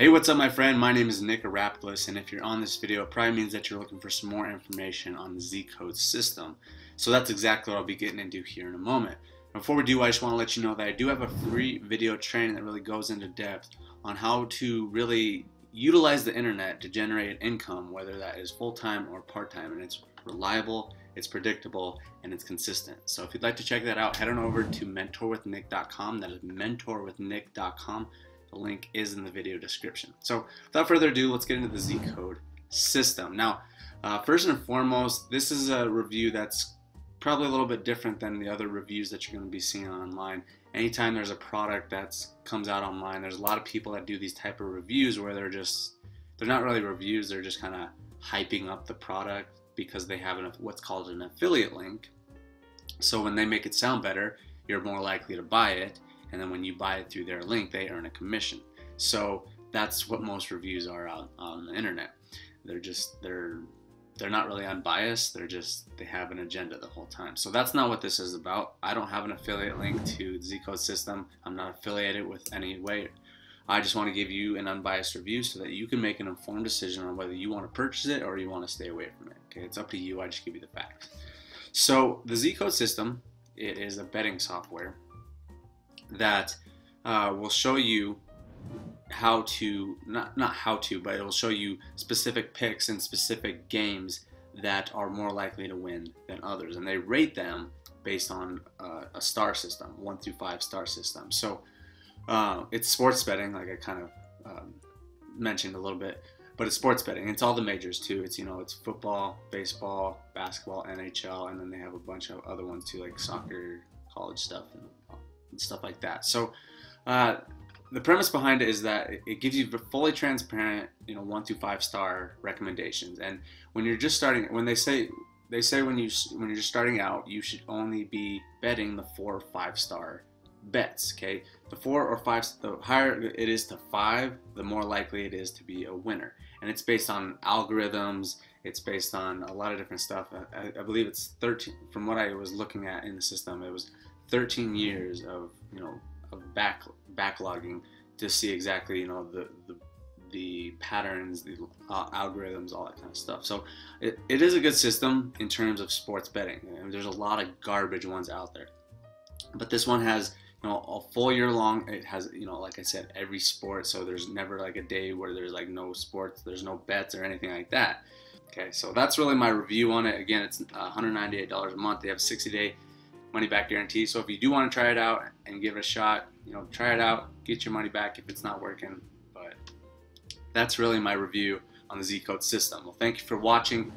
Hey, what's up my friend? My name is Nick Arapoulos and if you're on this video, it probably means that you're looking for some more information on the Z-Code system. So that's exactly what I'll be getting into here in a moment. Before we do, I just want to let you know that I do have a free video training that really goes into depth on how to really utilize the internet to generate income, whether that is full-time or part-time, and it's reliable, it's predictable, and it's consistent. So if you'd like to check that out, head on over to mentorwithnick.com. That is mentorwithnick.com. The link is in the video description. So without further ado, let's get into the Z-Code system. Now, uh, first and foremost, this is a review that's probably a little bit different than the other reviews that you're going to be seeing online. Anytime there's a product that comes out online, there's a lot of people that do these type of reviews where they're just, they're not really reviews, they're just kind of hyping up the product because they have an, what's called an affiliate link. So when they make it sound better, you're more likely to buy it and then when you buy it through their link, they earn a commission. So that's what most reviews are out on the internet. They're just they're they're not really unbiased. They're just they have an agenda the whole time. So that's not what this is about. I don't have an affiliate link to Z-Code system. I'm not affiliated with any way. I just want to give you an unbiased review so that you can make an informed decision on whether you want to purchase it or you want to stay away from it. Okay, it's up to you. I just give you the facts. So the Z-Code system, it is a betting software that uh, will show you how to not not how to, but it will show you specific picks and specific games that are more likely to win than others, and they rate them based on uh, a star system, one through five star system. So uh, it's sports betting, like I kind of um, mentioned a little bit, but it's sports betting. It's all the majors too. It's you know it's football, baseball, basketball, NHL, and then they have a bunch of other ones too, like soccer, college stuff, and and stuff like that. So uh, the premise behind it is that it gives you fully transparent, you know, one through five star recommendations. And when you're just starting, when they say they say when you when you're just starting out, you should only be betting the four or five star bets. Okay, the four or five, the higher it is to five, the more likely it is to be a winner. And it's based on algorithms. It's based on a lot of different stuff. I, I believe it's 13. From what I was looking at in the system, it was 13 years of you know of back backlogging to see exactly you know the the, the patterns, the uh, algorithms, all that kind of stuff. So it, it is a good system in terms of sports betting. I mean, there's a lot of garbage ones out there, but this one has you know a full year long. It has you know like I said every sport. So there's never like a day where there's like no sports, there's no bets or anything like that. Okay, so that's really my review on it. Again, it's $198 a month. They have 60 day money back guarantee. So if you do want to try it out and give it a shot, you know, try it out, get your money back if it's not working. But that's really my review on the Z Code system. Well, thank you for watching.